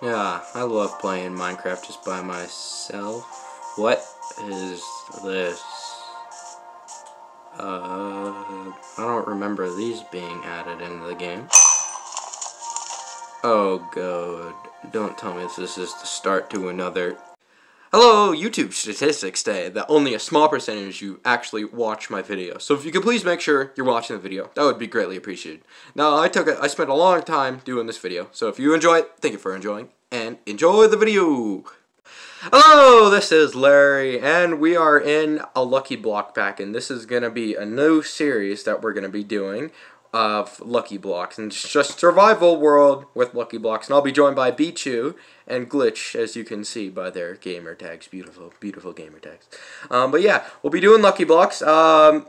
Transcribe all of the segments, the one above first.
Yeah, I love playing Minecraft just by myself. What is this? Uh, I don't remember these being added into the game. Oh god, don't tell me this is the start to another Hello, YouTube statistics say that only a small percentage of you actually watch my video. So if you could please make sure you're watching the video, that would be greatly appreciated. Now, I took a, I spent a long time doing this video, so if you enjoy it, thank you for enjoying, and enjoy the video! Hello, this is Larry, and we are in a Lucky Block pack, and this is going to be a new series that we're going to be doing of Lucky Blocks, and it's just survival world with Lucky Blocks, and I'll be joined by Bichu and Glitch, as you can see by their gamer tags, beautiful, beautiful gamer tags. Um, but yeah, we'll be doing Lucky Blocks. Um,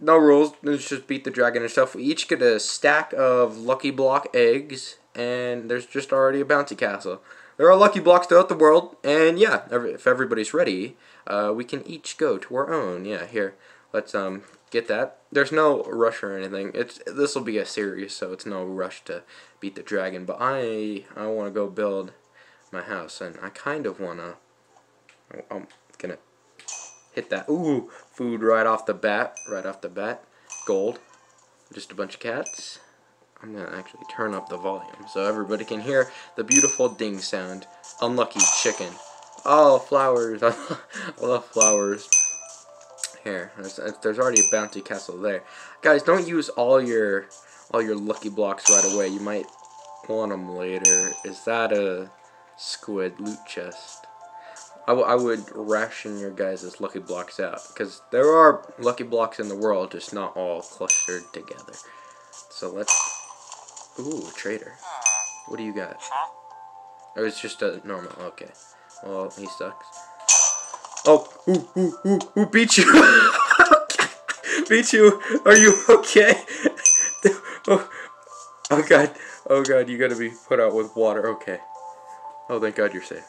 no rules, let's just beat the dragon and stuff. We each get a stack of Lucky Block eggs, and there's just already a bouncy castle. There are Lucky Blocks throughout the world, and yeah, if everybody's ready, uh, we can each go to our own. Yeah, here, let's um get that. There's no rush or anything. It's this will be a series, so it's no rush to beat the dragon. But I I want to go build my house, and I kind of wanna. I'm gonna hit that. Ooh, food right off the bat. Right off the bat. Gold. Just a bunch of cats. I'm gonna actually turn up the volume so everybody can hear the beautiful ding sound. Unlucky chicken. Oh, flowers. I love flowers here. There's, uh, there's already a bouncy castle there. Guys, don't use all your all your lucky blocks right away. You might want them later. Is that a squid loot chest? I, I would ration your guys' lucky blocks out. Because there are lucky blocks in the world, just not all clustered together. So let's... Ooh, trader. What do you got? Oh, it's just a normal. Okay. Well, he sucks. Oh, who, ooh, ooh, ooh, beat you. beat you. Are you okay? oh, oh, God. Oh, God, you gotta be put out with water. Okay. Oh, thank God you're safe.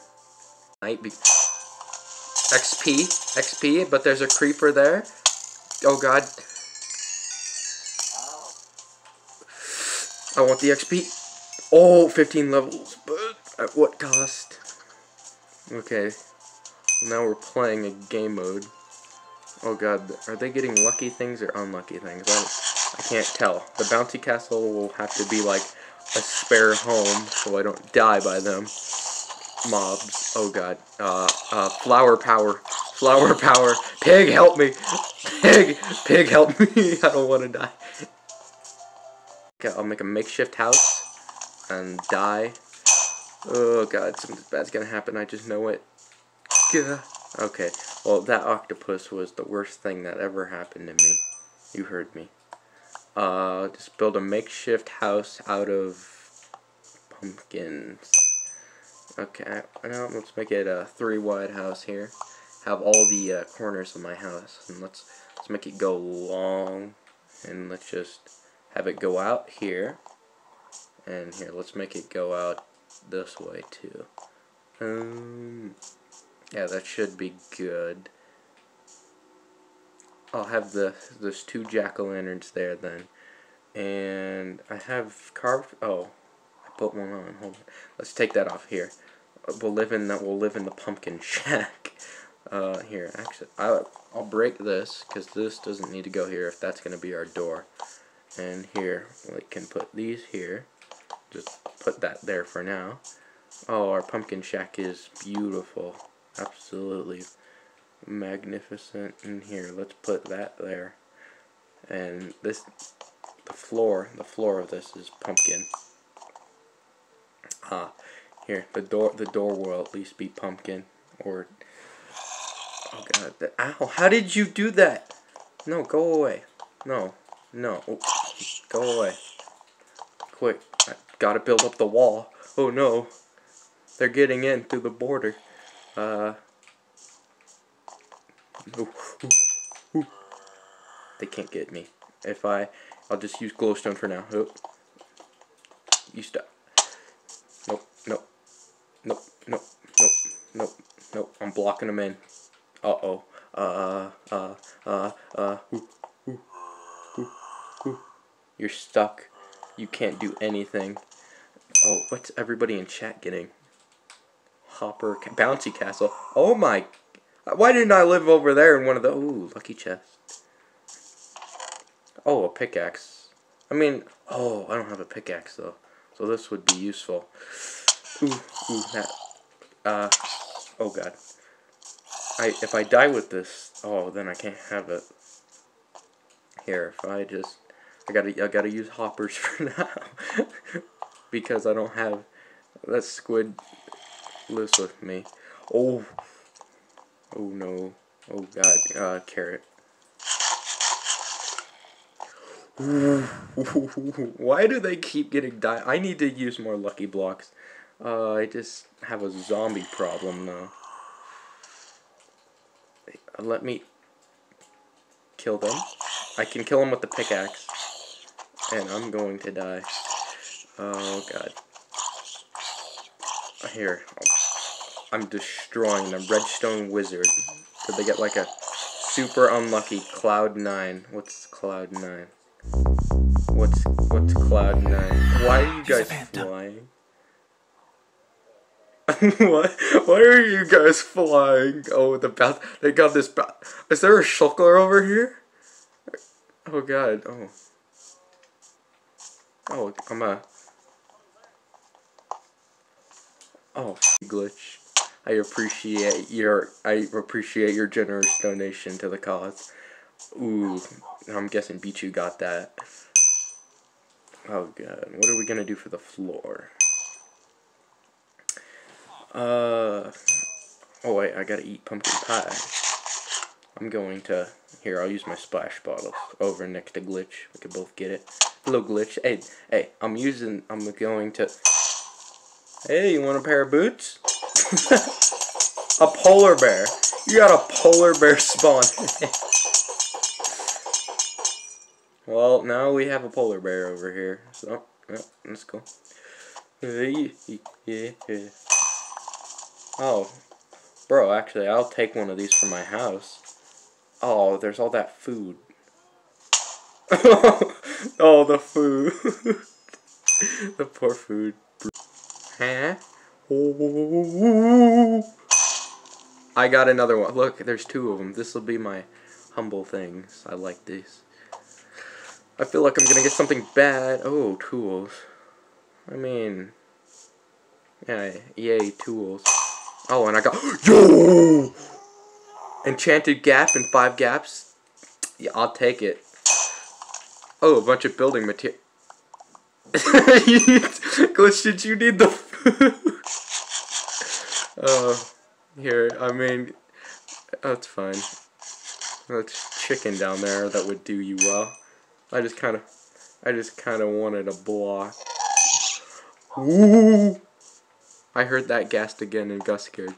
Night be XP. XP, but there's a creeper there. Oh, God. I want the XP. Oh, 15 levels, but at what cost? Okay. Now we're playing a game mode. Oh god, are they getting lucky things or unlucky things? I, I can't tell. The bouncy castle will have to be like a spare home so I don't die by them. Mobs. Oh god. Uh, uh, flower power. Flower power. Pig, help me! Pig! Pig, help me! I don't want to die. Okay, I'll make a makeshift house and die. Oh god, something bad's gonna happen, I just know it. Okay, well that octopus was the worst thing that ever happened to me. You heard me. Uh, just build a makeshift house out of pumpkins. Okay, now let's make it a three wide house here. Have all the uh, corners of my house, and let's let's make it go long, and let's just have it go out here, and here let's make it go out this way too. Um, yeah, that should be good. I'll have the those two jack-o'-lanterns there then. And I have carved oh, I put one on. Hold on. Let's take that off here. We'll live in that we'll live in the pumpkin shack. Uh here, actually I I'll break this cuz this doesn't need to go here if that's going to be our door. And here, we can put these here. Just put that there for now. Oh, our pumpkin shack is beautiful absolutely magnificent in here. Let's put that there. And this, the floor, the floor of this is pumpkin. Ah, here, the door, the door will at least be pumpkin. Or, oh god, the, ow, how did you do that? No, go away. No, no, go away. Quick, I gotta build up the wall. Oh no, they're getting in through the border. Uh. They can't get me. If I, I'll just use glowstone for now. Oh. You stop. Nope, nope, nope, nope, nope, nope, nope. I'm blocking them in. Uh-oh. Uh, uh, uh, uh, ooh, ooh, ooh, ooh. You're stuck. You can't do anything. Oh, what's everybody in chat getting? Hopper, bouncy castle. Oh my! Why didn't I live over there in one of the? Ooh, lucky chest. Oh, a pickaxe. I mean, oh, I don't have a pickaxe though, so this would be useful. Ooh, ooh, that. Uh, oh god. I if I die with this, oh, then I can't have it. Here, if I just, I gotta, I gotta use hoppers for now, because I don't have that squid lives with me. Oh, oh no, oh god, uh, carrot. Why do they keep getting die? I need to use more lucky blocks. Uh, I just have a zombie problem now. Let me kill them. I can kill them with the pickaxe. And I'm going to die. Oh god. Here. I'm destroying them. Redstone Wizard. Did they get like a super unlucky Cloud 9? What's Cloud 9? What's what's Cloud 9? Why are you guys flying? what? Why are you guys flying? Oh, the bath. They got this. Ba Is there a shulker over here? Oh god. Oh. Oh, I'm a. Oh, glitch. I appreciate your. I appreciate your generous donation to the cause. Ooh, I'm guessing Bichu got that. Oh god, what are we gonna do for the floor? Uh, oh wait, I gotta eat pumpkin pie. I'm going to, here, I'll use my splash bottle over next to Glitch. We can both get it. Hello, Glitch. Hey, hey, I'm using, I'm going to, hey, you want a pair of boots? a polar bear. You got a polar bear spawn. well, now we have a polar bear over here. So, yeah, let's go. Yeah. Oh, bro, actually, I'll take one of these for my house. Oh, there's all that food. oh, the food. the poor food. Huh? I got another one. Look, there's two of them. This will be my humble things. I like these. I feel like I'm gonna get something bad. Oh, tools. I mean, yeah, yay, tools. Oh, and I got yo enchanted gap and five gaps. Yeah, I'll take it. Oh, a bunch of building material. Glitch, did you need the? uh, here, I mean, that's fine. That's chicken down there that would do you well. I just kind of, I just kind of wanted a block. Ooh. I heard that gassed again and got scared.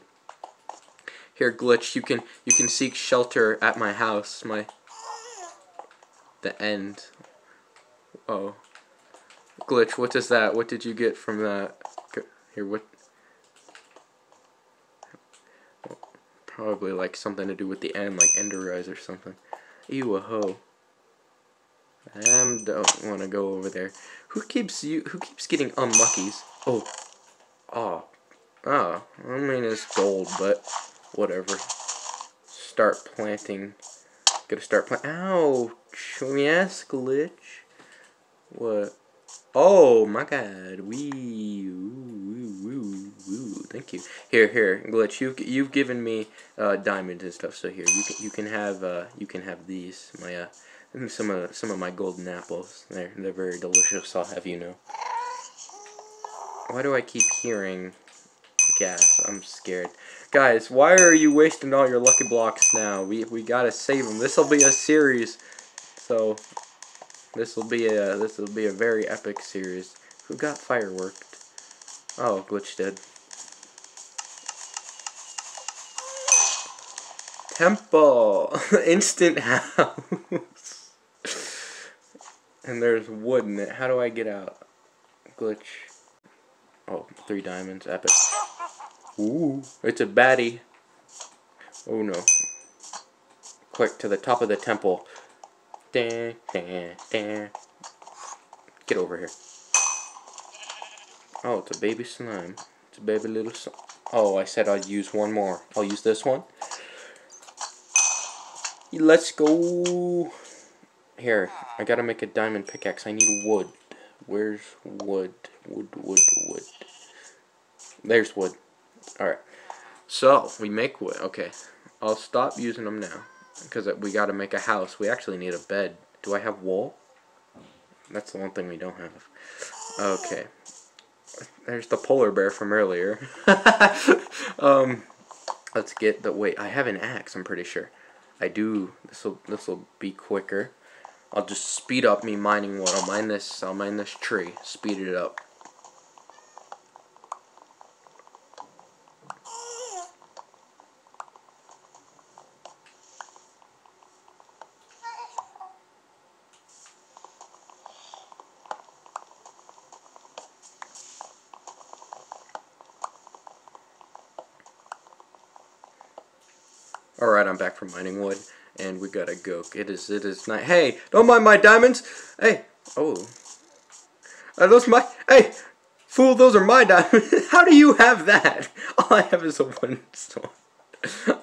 Here, glitch. You can you can seek shelter at my house. My the end. Oh, glitch. What is that? What did you get from that? Here, what? Probably like something to do with the end, like Enderize or something. Ew, a hoe. I don't want to go over there. Who keeps you? Who keeps getting unluckies? Oh, oh, oh. I mean, it's gold, but whatever. Start planting. Gotta start plant. Ouch! Yes, glitch. What? Oh my God! Wee! Thank you. Here, here, glitch. You've you've given me uh, diamonds and stuff. So here, you can you can have uh, you can have these. My uh, some of some of my golden apples. They're they're very delicious. I'll have you know. Why do I keep hearing gas? I'm scared. Guys, why are you wasting all your lucky blocks now? We we gotta save them. This will be a series, so this will be a this will be a very epic series. Who got fireworked? Oh, glitch did. Temple, instant house, and there's wood in it. How do I get out? Glitch. Oh, three diamonds, epic. Ooh, it's a baddie. Oh no. Quick, to the top of the temple. Dan, dan, dan. Get over here. Oh, it's a baby slime. It's a baby little slime. Oh, I said I'd use one more. I'll use this one. Let's go. Here, I gotta make a diamond pickaxe. I need wood. Where's wood? Wood, wood, wood. There's wood. Alright. So, we make wood. Okay. I'll stop using them now. Because we gotta make a house. We actually need a bed. Do I have wool? That's the one thing we don't have. Okay. There's the polar bear from earlier. um, let's get the wait. I have an axe. I'm pretty sure. I do. This will this will be quicker. I'll just speed up me mining wood. I'll mine this. I'll mine this tree. Speed it up. Alright, I'm back from mining wood, and we gotta go. It is, it is night. Hey, don't mind my diamonds! Hey, oh. Are those my, hey, fool, those are my diamonds. How do you have that? All I have is a wooden sword.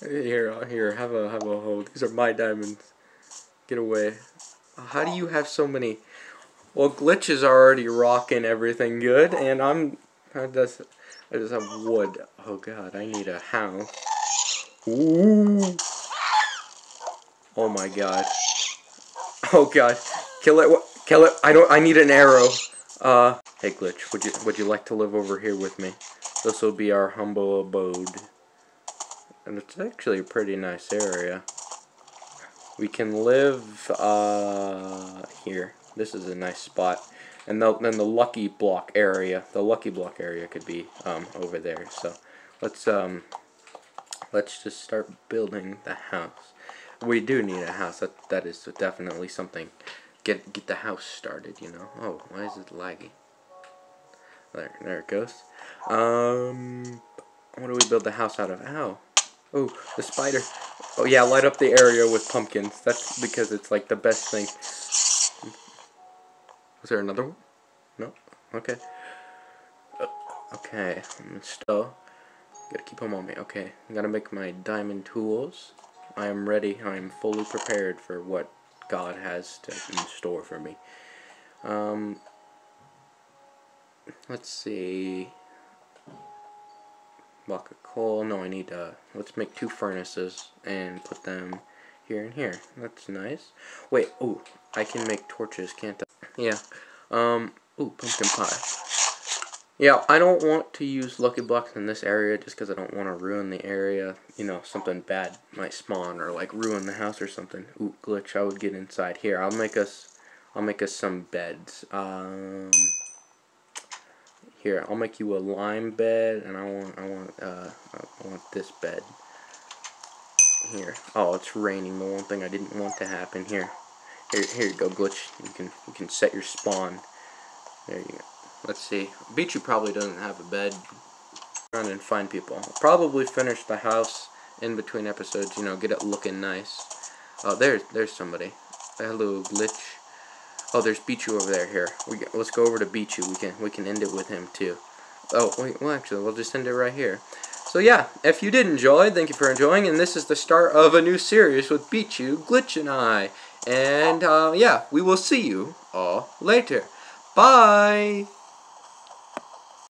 here, here, have a, have a hold. These are my diamonds. Get away. How do you have so many? Well, glitches are already rocking everything good, and I'm, I just, I just have wood. Oh god, I need a house. Ooh. Oh my god. Oh god. Kill it. Kill it. I don't. I need an arrow. Uh. Hey glitch. Would you Would you like to live over here with me? This will be our humble abode. And it's actually a pretty nice area. We can live uh here. This is a nice spot. And the, then the lucky block area, the lucky block area could be um over there. So let's um let's just start building the house. We do need a house. That that is definitely something. Get get the house started. You know. Oh, why is it laggy? There, there it goes. Um, what do we build the house out of? Ow. Oh, the spider. Oh yeah, light up the area with pumpkins. That's because it's like the best thing. Was there another one? No. Okay. Okay. Still. Gotta keep them on me. Okay, I gotta make my diamond tools. I am ready. I am fully prepared for what God has to, in store for me. Um, let's see. Block of coal. No, I need, uh, let's make two furnaces and put them here and here. That's nice. Wait, oh, I can make torches, can't I? Yeah. Um, ooh, pumpkin pie. Yeah, I don't want to use lucky blocks in this area just because I don't want to ruin the area. You know, something bad might spawn or like ruin the house or something. Ooh, glitch! I would get inside here. I'll make us, I'll make us some beds. Um, here, I'll make you a lime bed, and I want, I want, uh, I want this bed. Here. Oh, it's raining. The one thing I didn't want to happen. Here, here, here you go, glitch. You can, you can set your spawn. There you go. Let's see. Beachy probably doesn't have a bed. Run and find people. I'll probably finish the house in between episodes, you know, get it looking nice. Oh, there's there's somebody. Hello, glitch. Oh, there's Beachy over there. Here, we let's go over to Beachy. We can we can end it with him too. Oh, wait, well actually, we'll just end it right here. So yeah, if you did enjoy, thank you for enjoying, and this is the start of a new series with Beachy, Glitch, and I. And uh, yeah, we will see you all later. Bye.